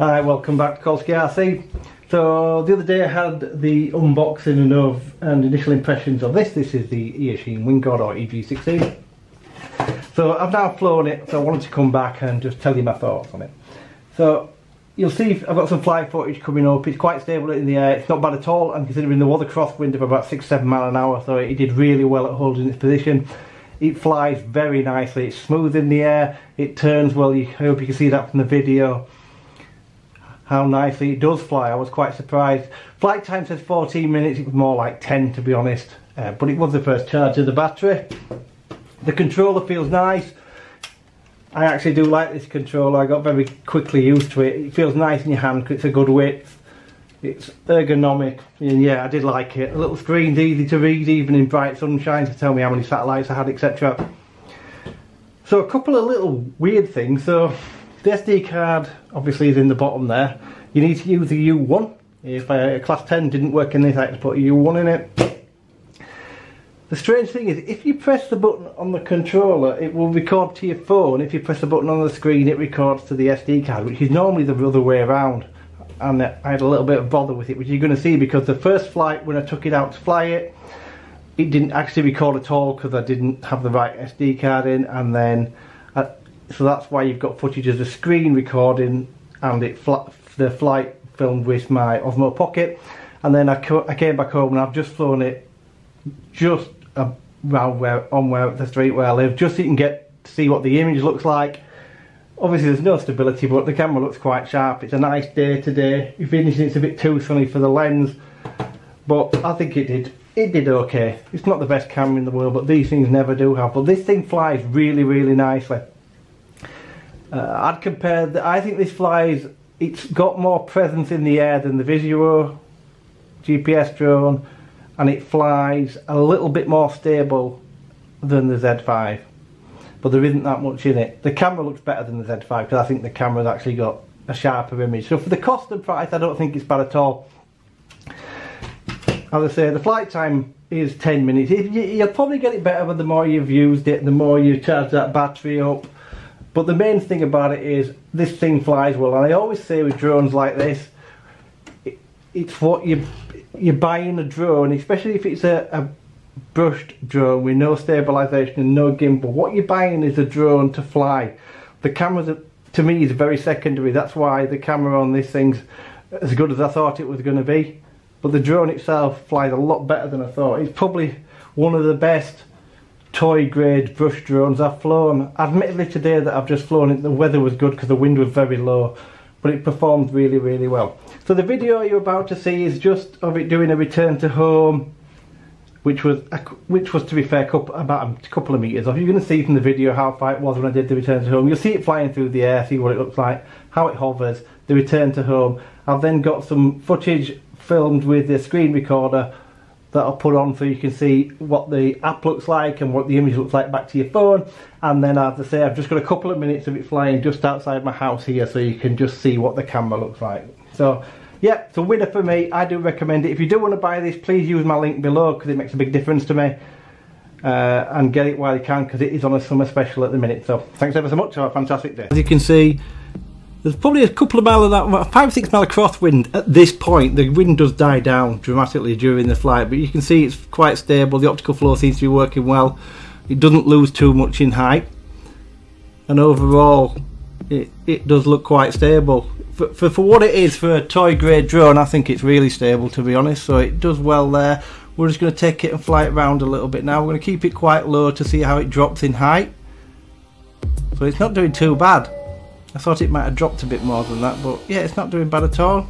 Hi, welcome back to Kolsky RC. So the other day I had the unboxing and of and initial impressions of this. This is the Eachine Wingod or EG16. So I've now flown it, so I wanted to come back and just tell you my thoughts on it. So you'll see I've got some fly footage coming up. It's quite stable in the air. It's not bad at all. And considering there was a crosswind of about six, seven mile an hour, so it did really well at holding its position. It flies very nicely. It's smooth in the air. It turns well. I hope you can see that from the video how nicely it does fly. I was quite surprised. Flight time says 14 minutes, it was more like 10 to be honest. Uh, but it was the first charge of the battery. The controller feels nice. I actually do like this controller. I got very quickly used to it. It feels nice in your hand because it's a good width. It's ergonomic. And yeah, I did like it. A little screen's easy to read even in bright sunshine to tell me how many satellites I had, etc. So a couple of little weird things. So the SD card obviously is in the bottom there. You need to use the U1. If a class 10 didn't work in this, I had to put a U1 in it. The strange thing is, if you press the button on the controller, it will record to your phone. If you press the button on the screen, it records to the SD card, which is normally the other way around. And I had a little bit of bother with it, which you're going to see because the first flight, when I took it out to fly it, it didn't actually record at all because I didn't have the right SD card in. And then so that's why you've got footage of the screen recording and it the flight filmed with my Osmo Pocket. And then I, I came back home and I've just flown it just around where on where the street where I live just so you can get to see what the image looks like. Obviously there's no stability but the camera looks quite sharp. It's a nice day today. If anything it's a bit too sunny for the lens. But I think it did it did okay. It's not the best camera in the world but these things never do have but this thing flies really really nicely uh, I'd compare, the, I think this flies, it's got more presence in the air than the Visuo GPS drone and it flies a little bit more stable than the Z5 but there isn't that much in it. The camera looks better than the Z5 because I think the camera's actually got a sharper image. So for the cost and price I don't think it's bad at all. As I say, the flight time is 10 minutes. You'll probably get it better but the more you've used it, the more you charge that battery up. But the main thing about it is this thing flies well, and I always say with drones like this, it, it's what you you're buying a drone, especially if it's a, a brushed drone with no stabilisation and no gimbal. What you're buying is a drone to fly. The camera, to me, is very secondary. That's why the camera on this thing's as good as I thought it was going to be. But the drone itself flies a lot better than I thought. It's probably one of the best toy grade brush drones I've flown. Admittedly today that I've just flown it, the weather was good because the wind was very low, but it performed really, really well. So the video you're about to see is just of it doing a return to home, which was which was to be fair about a couple of meters off. You're going to see from the video how far it was when I did the return to home. You'll see it flying through the air, see what it looks like, how it hovers, the return to home. I've then got some footage filmed with the screen recorder that I'll put on so you can see what the app looks like and what the image looks like back to your phone. And then as I say I've just got a couple of minutes of it flying just outside my house here so you can just see what the camera looks like. So yeah it's a winner for me. I do recommend it. If you do want to buy this please use my link below because it makes a big difference to me uh, and get it while you can because it is on a summer special at the minute. So thanks ever so much. Have a fantastic day. As you can see there's probably a couple of mile of that, five, six mile of crosswind at this point. The wind does die down dramatically during the flight, but you can see it's quite stable. The optical flow seems to be working well. It doesn't lose too much in height. And overall, it, it does look quite stable. For, for, for what it is, for a toy grade drone, I think it's really stable to be honest. So it does well there. We're just going to take it and fly it around a little bit now. We're going to keep it quite low to see how it drops in height. So it's not doing too bad. I thought it might have dropped a bit more than that, but yeah, it's not doing bad at all.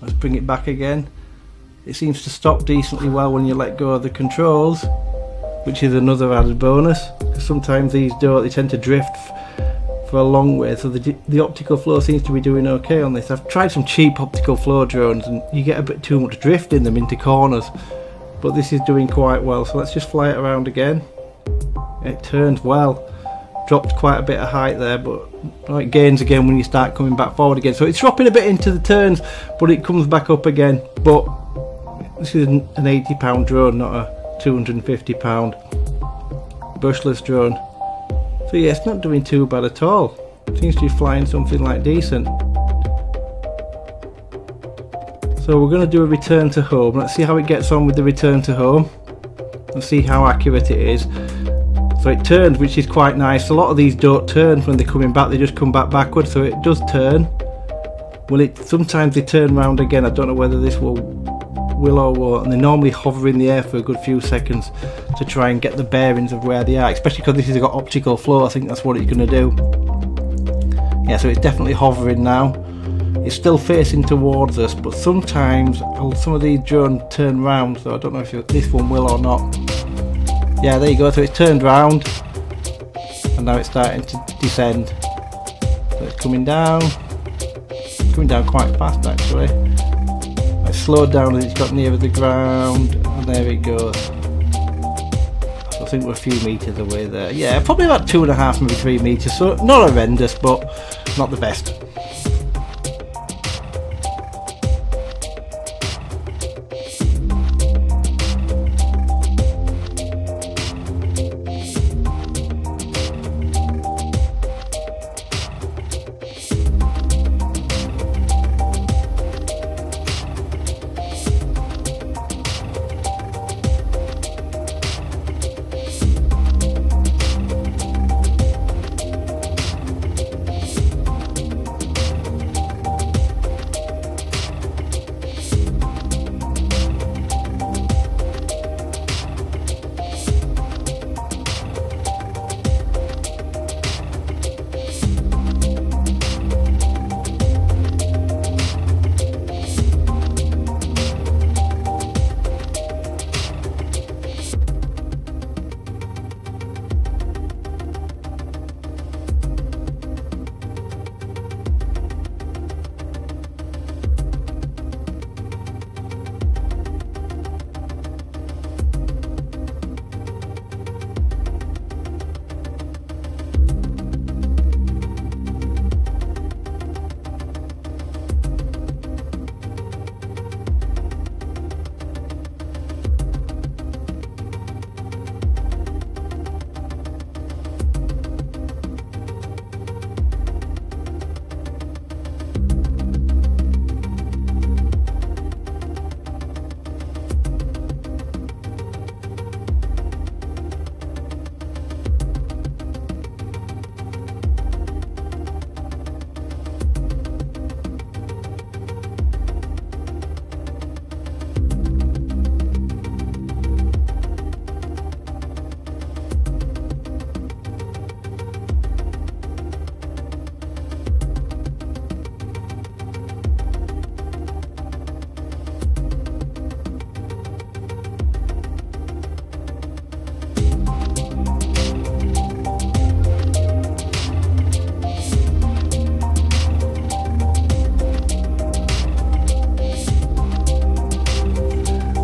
Let's bring it back again. It seems to stop decently well when you let go of the controls, which is another added bonus. Because sometimes these don't, they tend to drift for a long way, so the, the optical flow seems to be doing okay on this. I've tried some cheap optical flow drones and you get a bit too much drift in them into corners, but this is doing quite well, so let's just fly it around again. It turns well dropped quite a bit of height there but it gains again when you start coming back forward again so it's dropping a bit into the turns but it comes back up again but this is an 80 pound drone not a 250 pound brushless drone so yeah it's not doing too bad at all Seems to be flying something like decent. So we're going to do a return to home. Let's see how it gets on with the return to home. Let's see how accurate it is. So it turns, which is quite nice. A lot of these don't turn when they're coming back, they just come back backwards, so it does turn. Well, it sometimes they turn around again. I don't know whether this will will or won't. And they normally hover in the air for a good few seconds to try and get the bearings of where they are, especially because this has got optical flow. I think that's what it's going to do. Yeah, so it's definitely hovering now. It's still facing towards us, but sometimes oh, some of these drones turn round, so I don't know if this one will or not. Yeah, there you go. So it's turned round, and now it's starting to descend. So it's coming down. It's coming down quite fast actually. It's slowed down as it's got nearer the ground, and there it goes. I think we're a few metres away there. Yeah, probably about two and a half, maybe three metres. So not horrendous, but not the best.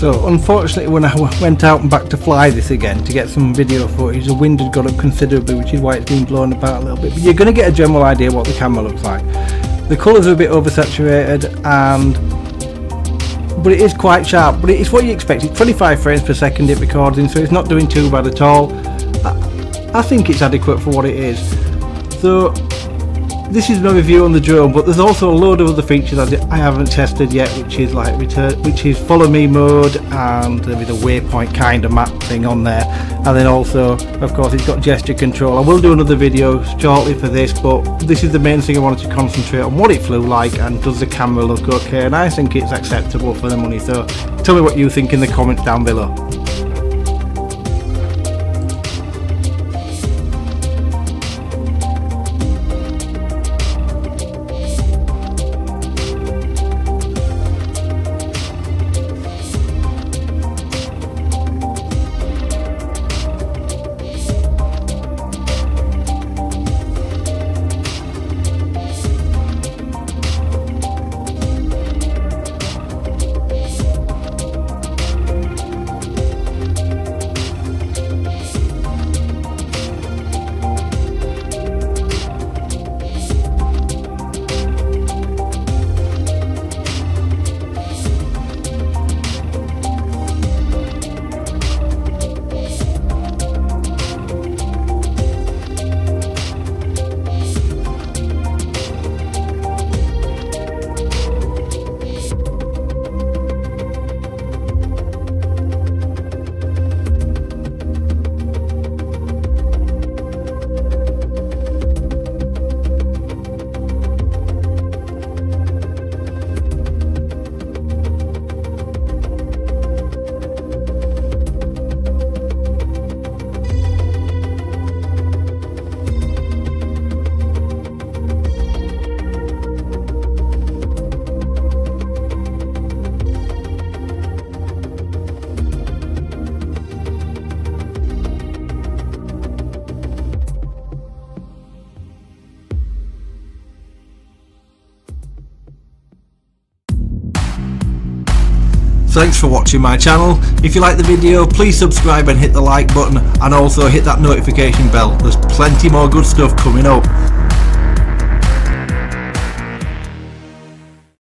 So unfortunately when I went out and back to fly this again to get some video footage the wind had got up considerably which is why it's been blown about a little bit but you're going to get a general idea what the camera looks like. The colours are a bit oversaturated and but it is quite sharp but it's what you expect it's 25 frames per second it records in so it's not doing too bad at all. I, I think it's adequate for what it is. So this is my review on the drone but there's also a load of other features that I haven't tested yet which is like return which is follow me mode and there is a waypoint kind of map thing on there. And then also of course it's got gesture control. I will do another video shortly for this but this is the main thing I wanted to concentrate on what it flew like and does the camera look okay? And I think it's acceptable for the money so tell me what you think in the comments down below Thanks for watching my channel. If you like the video, please subscribe and hit the like button and also hit that notification bell. There's plenty more good stuff coming up.